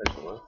干什么